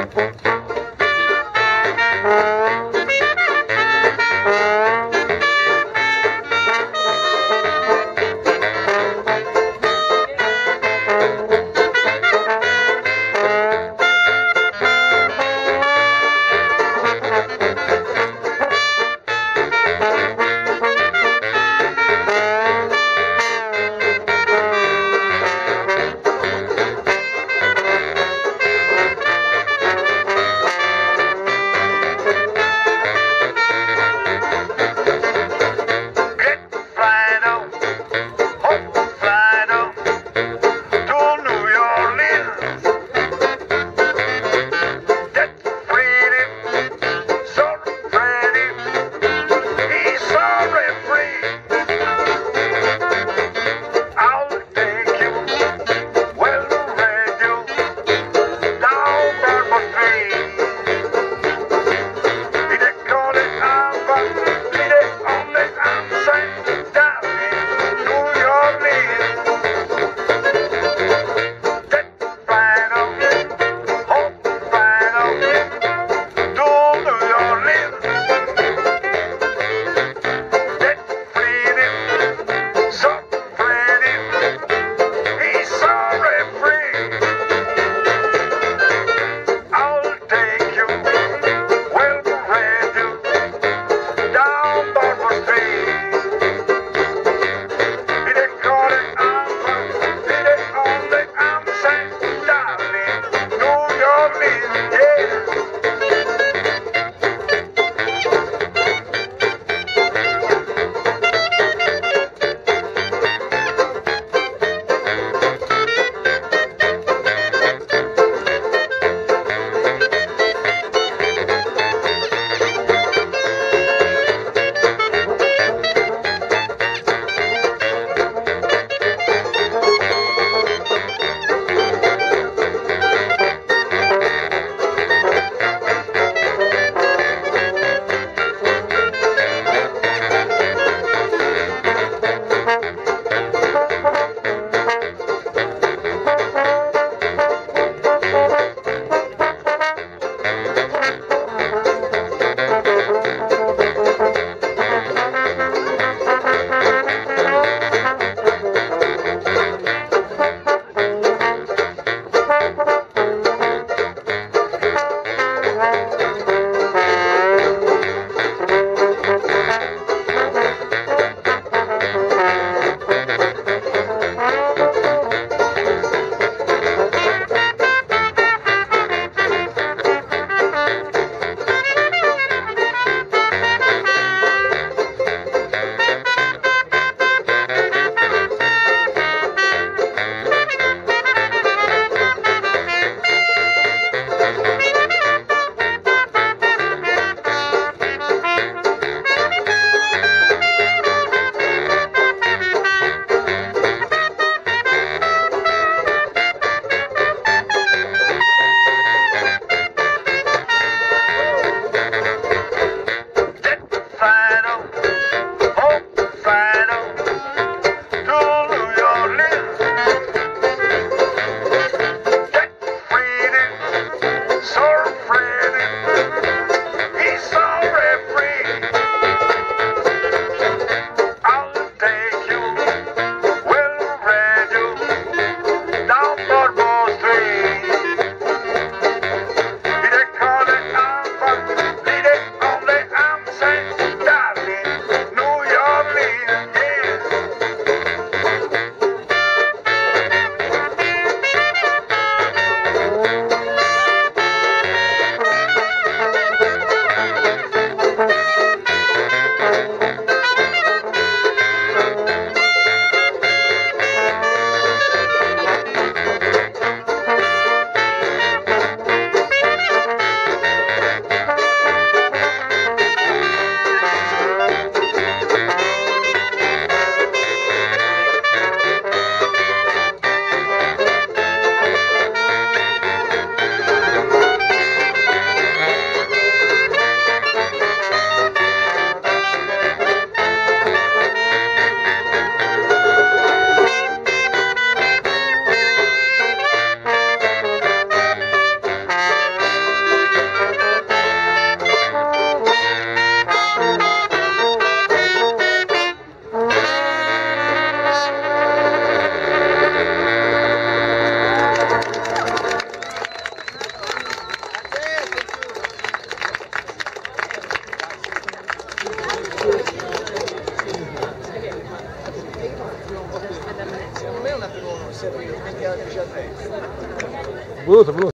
Thank 不用，不用。